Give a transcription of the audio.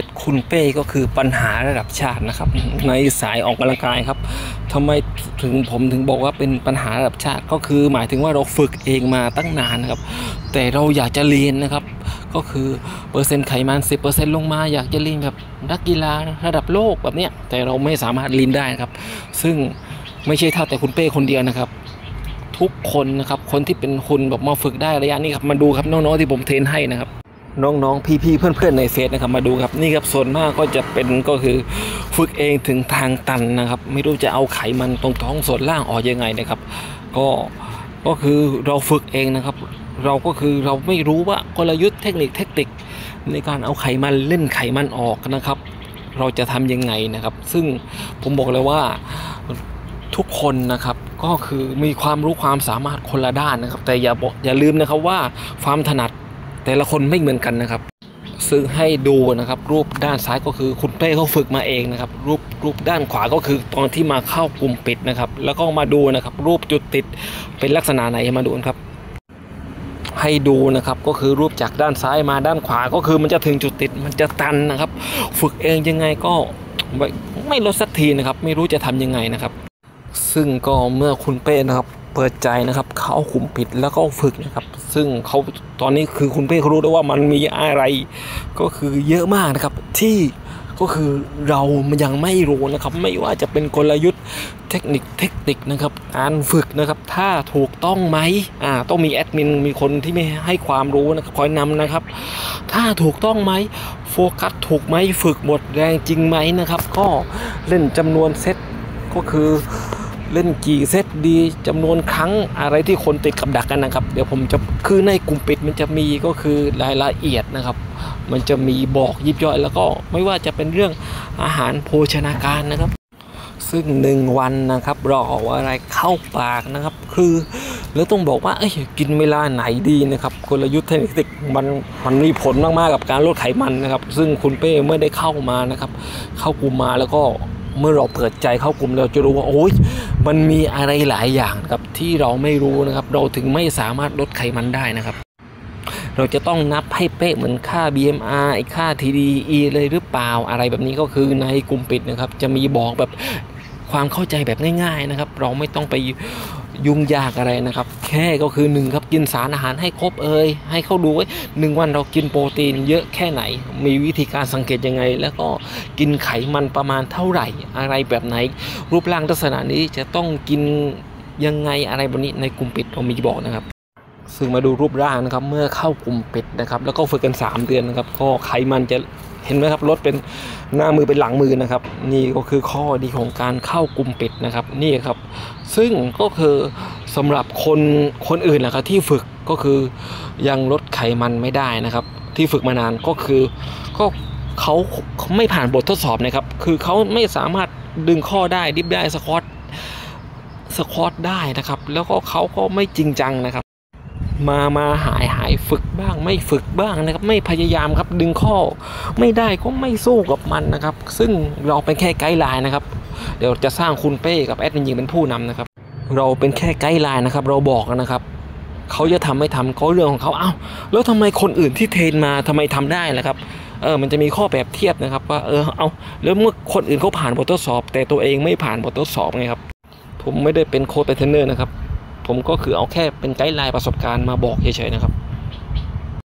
สคุณเป้ก็คือปัญหาระดับชาตินะครับ ในสายออกกำลังกายครับทำไมถึงผมถึงบอกว่าเป็นปัญหาระดับชาติก็คือหมายถึงว่าเราฝึกเองมาตั้งนานนะครับ แต่เราอยากจะเรียนนะครับ ก็คือเปอร์เซ็นต์ไขมัน 10%ลงมาอยากจะเรียนแบบนักกีฬาระดับโลกแบบเนี้ยแต่เราไม่สามารถเรียนได้นะครับ ซึ่งไม่ใช่เท่าแต่คุณเป้คนเดียวนะครับทุกคนนะครับ คนที่เป็นคุณแบบมาฝึกได้ระยะนี้ครับ มาดูครับน้องๆที่ผมเทรนให้นะครับ น้องๆ พี่ๆ เพื่อนๆ ในเฟซนะครับมาดูครับนี่ครับส่วนมากก็จะเป็นก็คือฝึกเองถึงทางตันนะครับ ไม่รู้จะเอาไขมันตรงท้องส่วนล่างออกยังไงนะครับ ก็ก็คือเราฝึกเองนะครับ เราก็คือเราไม่รู้ว่ากลยุทธ์เทคนิคเทคนิคในการเอาไขมันเล่นไขมันออกนะครับ เราจะทำยังไงนะครับ ซึ่งผมบอกเลยว่าทุกคนนะครับก็คือมีความรู้ความสามารถคนละด้านนะครับ แต่อย่าบอกอย่าลืมนะครับว่าความถนัด แต่ละคนไม่เหมือนกันนะครับ ซึ่งให้ดูนะครับ รูปด้านซ้ายก็คือคุณเป้เขาฝึกมาเองนะครับ รูปรูปด้านขวาก็คือตอนที่มาเข้ากลุ่มปิดนะครับ แล้วก็มาดูนะครับ รูปจุดติดเป็นลักษณะไหนมาดูครับ ให้ดูนะครับก็คือรูปจากด้านซ้ายมาด้านขวาก็คือมันจะถึงจุดติดมันจะตันนะครับ ฝึกเองยังไงก็ไม่ไม่ลดสักทีนะครับ ไม่รู้จะทำยังไงนะครับ ซึ่งก็เมื่อคุณเป้นะครับ เปิดใจนะครับ เข้าคุมปิดแล้วก็ฝึกนะครับ ซึ่งเขาตอนนี้คือคุณเป้เขารู้แล้วว่ามันมีอะไร ก็คือเยอะมากนะครับที่ก็คือเรามันยังไม่รู้นะครับ ไม่ว่าจะเป็นกลยุทธ์เทคนิคเทคนิคนะครับการฝึกนะครับ ถ้าถูกต้องไหมอ่าต้องมีแอดมินมีคนที่ไม่ให้ความรู้นะครับคอยนำนะครับ ถ้าถูกต้องไหมโฟกัสถูกไหมฝึกหมดแรงจริงไหมนะครับ ก็เล่นจำนวนเซตก็คือ เล่นกี่เซตดีจำนวนครั้งอะไรที่คนติดกับดักกันนะครับ เดี๋ยวผมจะคือในกลุ่มปิดมันจะมีก็คือรายละเอียดนะครับ มันจะมีบอกยิบย่อย แล้วก็ไม่ว่าจะเป็นเรื่องอาหารโภชนาการนะครับ ซึ่งหนึ่งวันนะครับเราเอาอะไรเข้าปากนะครับ คือแล้วต้องบอกว่าเอ้ยกินเวลาไหนดีนะครับกลยุทธ์เทคนิคมันมันมีผลมากๆกับการลดไขมันนะครับ ซึ่งคุณเป้เมื่อได้เข้ามานะครับ เข้ากลุ่มมาแล้วก็ เมื่อเราเปิดใจเข้ากลุ่มเราจะรู้ว่าโอ้ยมันมีอะไรหลายอย่างครับที่เราไม่รู้นะครับ เราถึงไม่สามารถลดไขมันได้นะครับ เราจะต้องนับให้เป๊ะเหมือนค่า BMR ค่า TDE เลยหรือเปล่าอะไรแบบนี้ก็คือในกลุ่มปิดนะครับ จะมีบอกแบบความเข้าใจแบบง่าย ๆนะครับ เราไม่ต้องไป ยุ่งยากอะไรนะครับ แค่ก็คือหนึ่งครับกินสารอาหารให้ครบเอ่ยให้เขาดูว่าหนึ่งวันเรากินโปรตีนเยอะแค่ไหน มีวิธีการสังเกตยังไง แล้วก็กินไขมันประมาณเท่าไหร่อะไรแบบไหน รูปร่างลักษณะนี้จะต้องกินยังไงอะไรแบบนี้ในกลุ่มปิดเรามีบอกนะครับ ซึ่งมาดูรูปร่างนะครับ เมื่อเข้ากลุ่มปิดนะครับ แล้วก็ฝึกกัน 3 เดือนนะครับ ก็ไขมันจะเห็นไหมครับลดเป็นหน้ามือเป็นหลังมือนะครับ นี่ก็คือข้อดีของการเข้ากลุ่มปิดนะครับ นี่ครับ ซึ่งก็คือสำหรับคนคนอื่นนะครับที่ฝึกก็คือยังลดไขมันไม่ได้นะครับ ที่ฝึกมานานก็คือก็เขาเขาไม่ผ่านบททดสอบนะครับ คือเขาไม่สามารถดึงข้อได้ดิฟได้สควอตสควอตได้นะครับ แล้วก็เขาก็ไม่จริงจังนะครับ มามาหายหายฝึกบ้าง ไม่ฝึกบ้างนะครับ ไม่พยายามครับดึงข้อ ไม่ได้ก็ไม่สู้กับมันนะครับ ซึ่งเราเป็นแค่ไกด์ไลน์นะครับ เดี๋ยวจะสร้างคุณเป้กับแอดมินยิงเป็นผู้นำนะครับ เราเป็นแค่ guideline นะครับ เราบอกนะครับเขาจะทำไม่ทำก็เรื่องของเขาเอ้าแล้วทำไมคนอื่นที่ train มาทำไมทำได้ล่ะครับเออมันจะมีข้อแบบเทียบนะครับว่าเออเอาแล้วเมื่อคนอื่นเขาผ่านบททดสอบ แต่ตัวเองไม่ผ่านบททดสอบไงครับผมไม่ได้เป็นโค้ชเป็นเทรนเนอร์นะครับ ผมก็คือเอาแค่เป็น guideline ประสบการณ์มาบอกเฉยๆนะครับ